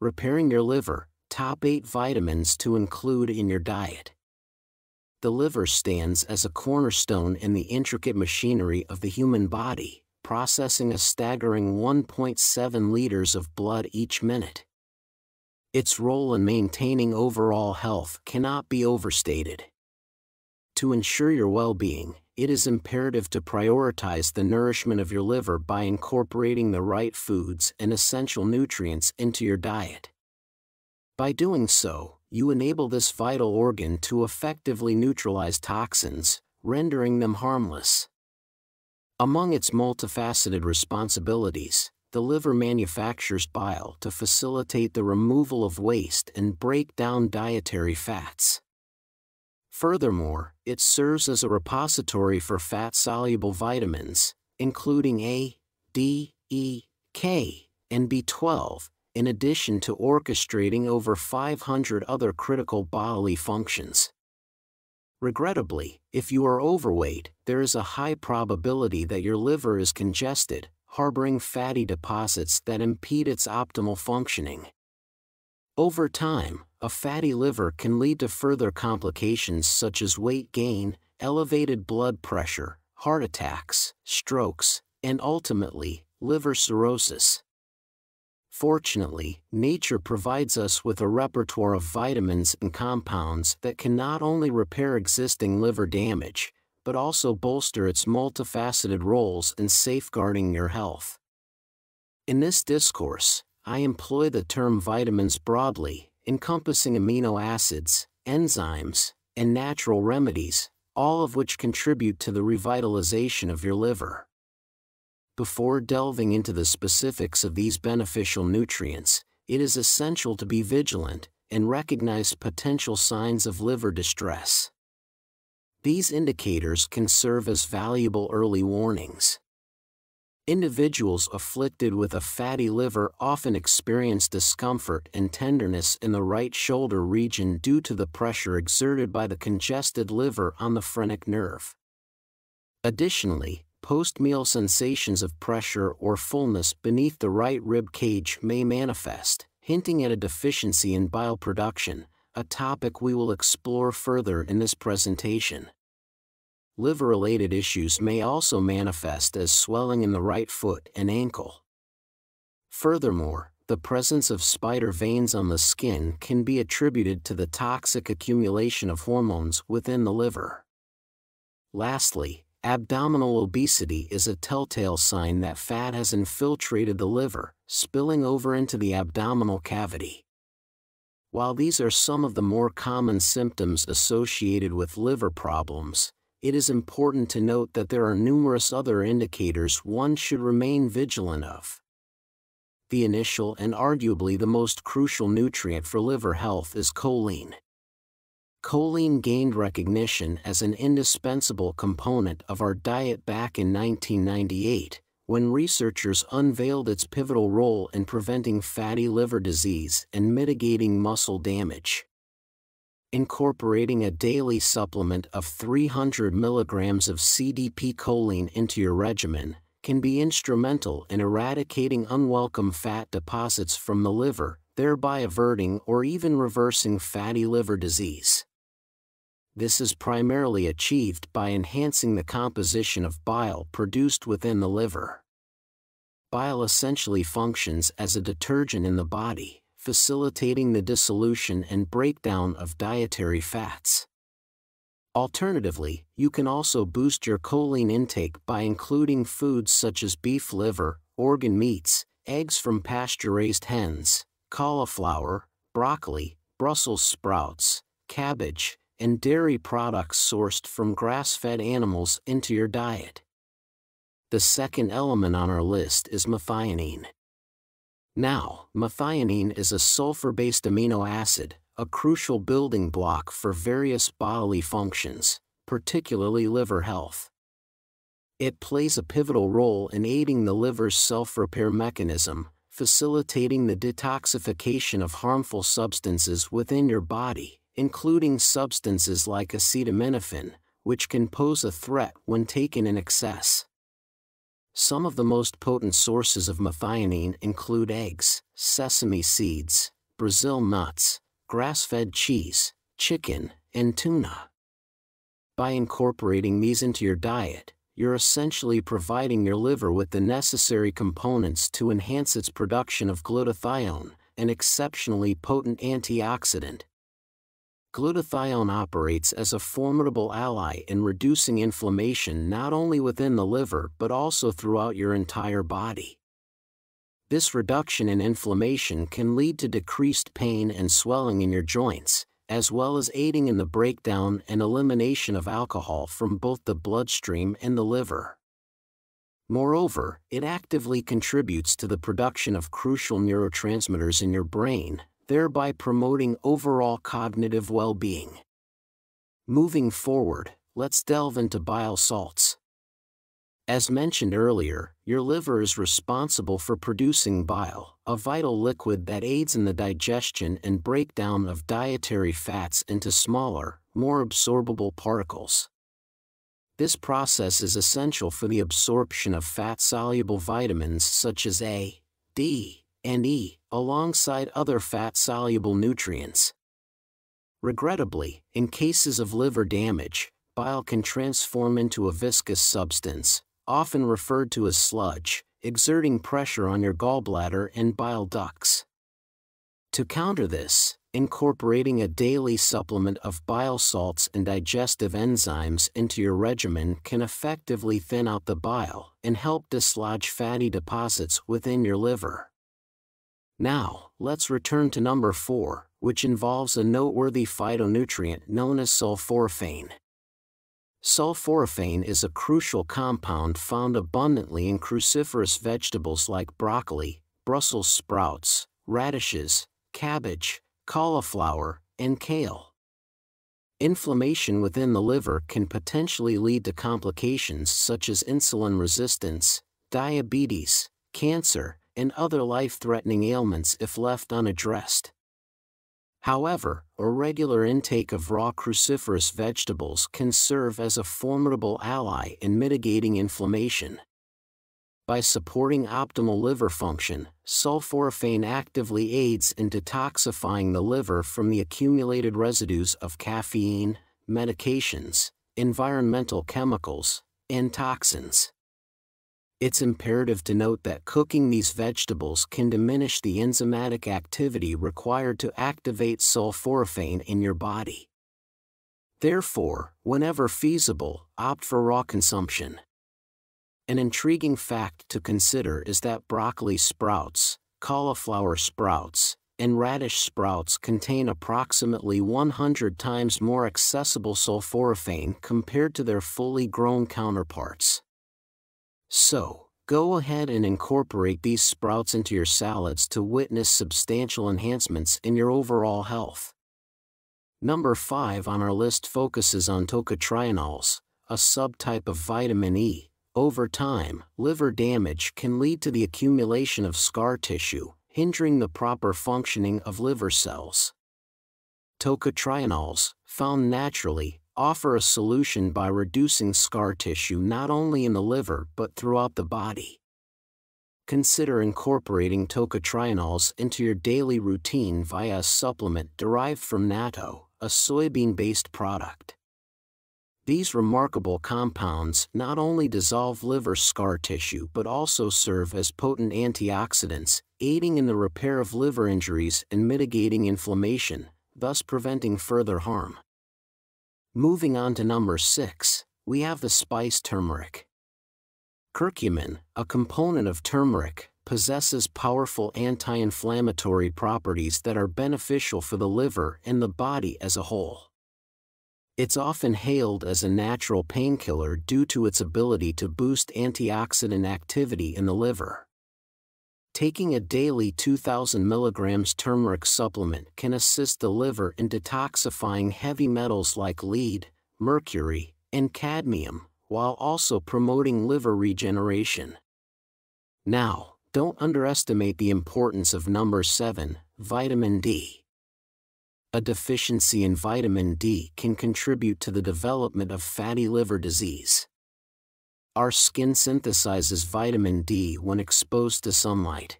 repairing your liver, top 8 vitamins to include in your diet. The liver stands as a cornerstone in the intricate machinery of the human body, processing a staggering 1.7 liters of blood each minute. Its role in maintaining overall health cannot be overstated. To ensure your well being, it is imperative to prioritize the nourishment of your liver by incorporating the right foods and essential nutrients into your diet. By doing so, you enable this vital organ to effectively neutralize toxins, rendering them harmless. Among its multifaceted responsibilities, the liver manufactures bile to facilitate the removal of waste and break down dietary fats. Furthermore, it serves as a repository for fat-soluble vitamins, including A, D, E, K, and B12, in addition to orchestrating over 500 other critical bodily functions. Regrettably, if you are overweight, there is a high probability that your liver is congested, harboring fatty deposits that impede its optimal functioning. Over time, a fatty liver can lead to further complications such as weight gain, elevated blood pressure, heart attacks, strokes, and ultimately, liver cirrhosis. Fortunately, nature provides us with a repertoire of vitamins and compounds that can not only repair existing liver damage, but also bolster its multifaceted roles in safeguarding your health. In this discourse, I employ the term vitamins broadly, encompassing amino acids, enzymes, and natural remedies, all of which contribute to the revitalization of your liver. Before delving into the specifics of these beneficial nutrients, it is essential to be vigilant and recognize potential signs of liver distress. These indicators can serve as valuable early warnings. Individuals afflicted with a fatty liver often experience discomfort and tenderness in the right shoulder region due to the pressure exerted by the congested liver on the phrenic nerve. Additionally, post-meal sensations of pressure or fullness beneath the right rib cage may manifest, hinting at a deficiency in bile production, a topic we will explore further in this presentation liver-related issues may also manifest as swelling in the right foot and ankle. Furthermore, the presence of spider veins on the skin can be attributed to the toxic accumulation of hormones within the liver. Lastly, abdominal obesity is a telltale sign that fat has infiltrated the liver, spilling over into the abdominal cavity. While these are some of the more common symptoms associated with liver problems, it is important to note that there are numerous other indicators one should remain vigilant of. The initial and arguably the most crucial nutrient for liver health is choline. Choline gained recognition as an indispensable component of our diet back in 1998, when researchers unveiled its pivotal role in preventing fatty liver disease and mitigating muscle damage incorporating a daily supplement of 300 milligrams of CDP choline into your regimen can be instrumental in eradicating unwelcome fat deposits from the liver, thereby averting or even reversing fatty liver disease. This is primarily achieved by enhancing the composition of bile produced within the liver. Bile essentially functions as a detergent in the body, facilitating the dissolution and breakdown of dietary fats. Alternatively, you can also boost your choline intake by including foods such as beef liver, organ meats, eggs from pasture-raised hens, cauliflower, broccoli, Brussels sprouts, cabbage, and dairy products sourced from grass-fed animals into your diet. The second element on our list is methionine. Now, methionine is a sulfur-based amino acid, a crucial building block for various bodily functions, particularly liver health. It plays a pivotal role in aiding the liver's self-repair mechanism, facilitating the detoxification of harmful substances within your body, including substances like acetaminophen, which can pose a threat when taken in excess. Some of the most potent sources of methionine include eggs, sesame seeds, Brazil nuts, grass-fed cheese, chicken, and tuna. By incorporating these into your diet, you're essentially providing your liver with the necessary components to enhance its production of glutathione, an exceptionally potent antioxidant. Glutathione operates as a formidable ally in reducing inflammation not only within the liver but also throughout your entire body. This reduction in inflammation can lead to decreased pain and swelling in your joints, as well as aiding in the breakdown and elimination of alcohol from both the bloodstream and the liver. Moreover, it actively contributes to the production of crucial neurotransmitters in your brain, thereby promoting overall cognitive well-being. Moving forward, let's delve into bile salts. As mentioned earlier, your liver is responsible for producing bile, a vital liquid that aids in the digestion and breakdown of dietary fats into smaller, more absorbable particles. This process is essential for the absorption of fat-soluble vitamins such as A, D, and E, alongside other fat-soluble nutrients. Regrettably, in cases of liver damage, bile can transform into a viscous substance, often referred to as sludge, exerting pressure on your gallbladder and bile ducts. To counter this, incorporating a daily supplement of bile salts and digestive enzymes into your regimen can effectively thin out the bile and help dislodge fatty deposits within your liver. Now, let's return to number 4, which involves a noteworthy phytonutrient known as sulforaphane. Sulforaphane is a crucial compound found abundantly in cruciferous vegetables like broccoli, Brussels sprouts, radishes, cabbage, cauliflower, and kale. Inflammation within the liver can potentially lead to complications such as insulin resistance, diabetes, cancer, and other life-threatening ailments if left unaddressed. However, a regular intake of raw cruciferous vegetables can serve as a formidable ally in mitigating inflammation. By supporting optimal liver function, sulforaphane actively aids in detoxifying the liver from the accumulated residues of caffeine, medications, environmental chemicals, and toxins. It's imperative to note that cooking these vegetables can diminish the enzymatic activity required to activate sulforaphane in your body. Therefore, whenever feasible, opt for raw consumption. An intriguing fact to consider is that broccoli sprouts, cauliflower sprouts, and radish sprouts contain approximately 100 times more accessible sulforaphane compared to their fully grown counterparts. So, go ahead and incorporate these sprouts into your salads to witness substantial enhancements in your overall health. Number 5 on our list focuses on tocotrienols, a subtype of vitamin E. Over time, liver damage can lead to the accumulation of scar tissue, hindering the proper functioning of liver cells. Tocotrienols, found naturally, offer a solution by reducing scar tissue not only in the liver but throughout the body. Consider incorporating tocotrienols into your daily routine via a supplement derived from natto, a soybean-based product. These remarkable compounds not only dissolve liver scar tissue but also serve as potent antioxidants, aiding in the repair of liver injuries and mitigating inflammation, thus preventing further harm. Moving on to number 6, we have the spice turmeric. Curcumin, a component of turmeric, possesses powerful anti-inflammatory properties that are beneficial for the liver and the body as a whole. It's often hailed as a natural painkiller due to its ability to boost antioxidant activity in the liver. Taking a daily 2000 mg turmeric supplement can assist the liver in detoxifying heavy metals like lead, mercury, and cadmium, while also promoting liver regeneration. Now, don't underestimate the importance of number 7, vitamin D. A deficiency in vitamin D can contribute to the development of fatty liver disease. Our skin synthesizes vitamin D when exposed to sunlight.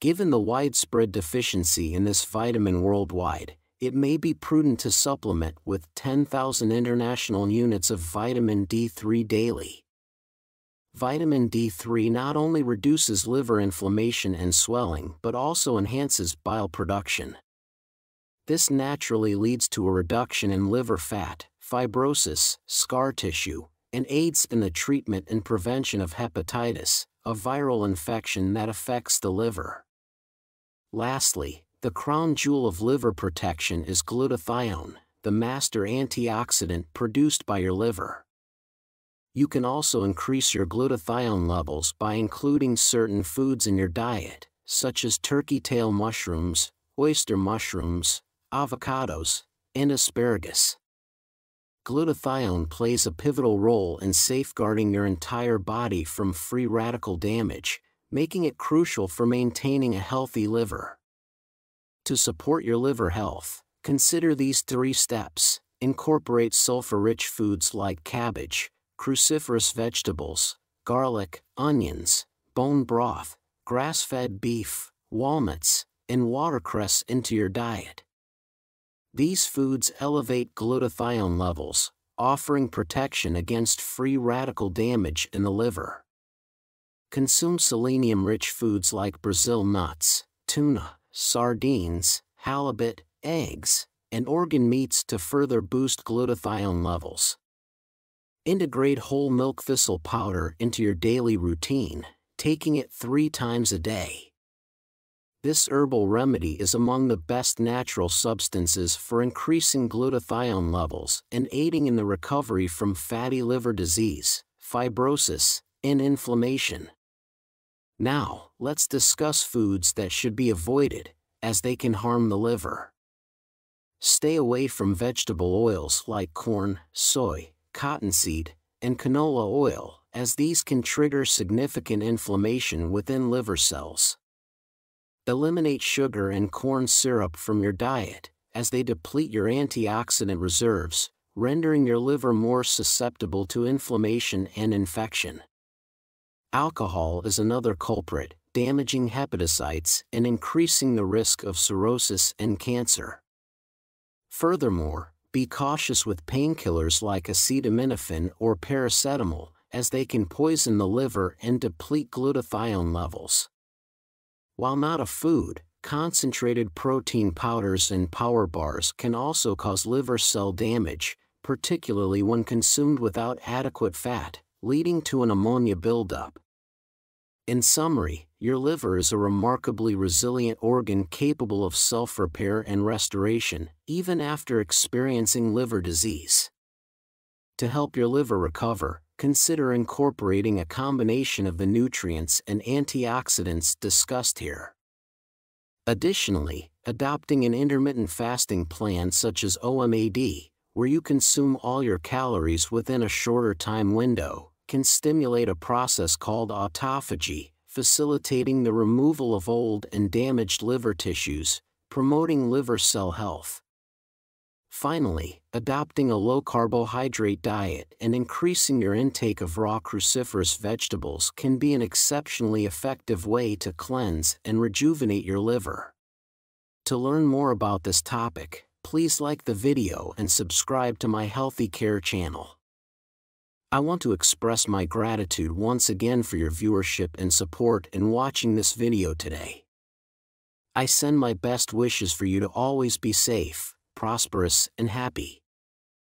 Given the widespread deficiency in this vitamin worldwide, it may be prudent to supplement with 10,000 international units of vitamin D3 daily. Vitamin D3 not only reduces liver inflammation and swelling but also enhances bile production. This naturally leads to a reduction in liver fat, fibrosis, scar tissue, and aids in the treatment and prevention of hepatitis, a viral infection that affects the liver. Lastly, the crown jewel of liver protection is glutathione, the master antioxidant produced by your liver. You can also increase your glutathione levels by including certain foods in your diet, such as turkey tail mushrooms, oyster mushrooms, avocados, and asparagus. Glutathione plays a pivotal role in safeguarding your entire body from free radical damage, making it crucial for maintaining a healthy liver. To support your liver health, consider these three steps. Incorporate sulfur-rich foods like cabbage, cruciferous vegetables, garlic, onions, bone broth, grass-fed beef, walnuts, and watercress into your diet. These foods elevate glutathione levels, offering protection against free radical damage in the liver. Consume selenium-rich foods like Brazil nuts, tuna, sardines, halibut, eggs, and organ meats to further boost glutathione levels. Integrate whole milk thistle powder into your daily routine, taking it three times a day. This herbal remedy is among the best natural substances for increasing glutathione levels and aiding in the recovery from fatty liver disease, fibrosis, and inflammation. Now, let's discuss foods that should be avoided, as they can harm the liver. Stay away from vegetable oils like corn, soy, cottonseed, and canola oil, as these can trigger significant inflammation within liver cells. Eliminate sugar and corn syrup from your diet, as they deplete your antioxidant reserves, rendering your liver more susceptible to inflammation and infection. Alcohol is another culprit, damaging hepatocytes and increasing the risk of cirrhosis and cancer. Furthermore, be cautious with painkillers like acetaminophen or paracetamol, as they can poison the liver and deplete glutathione levels. While not a food, concentrated protein powders and power bars can also cause liver cell damage, particularly when consumed without adequate fat, leading to an ammonia buildup. In summary, your liver is a remarkably resilient organ capable of self-repair and restoration, even after experiencing liver disease. To help your liver recover, consider incorporating a combination of the nutrients and antioxidants discussed here. Additionally, adopting an intermittent fasting plan such as OMAD, where you consume all your calories within a shorter time window, can stimulate a process called autophagy, facilitating the removal of old and damaged liver tissues, promoting liver cell health. Finally, adopting a low carbohydrate diet and increasing your intake of raw cruciferous vegetables can be an exceptionally effective way to cleanse and rejuvenate your liver. To learn more about this topic, please like the video and subscribe to my Healthy Care channel. I want to express my gratitude once again for your viewership and support in watching this video today. I send my best wishes for you to always be safe, prosperous, and happy.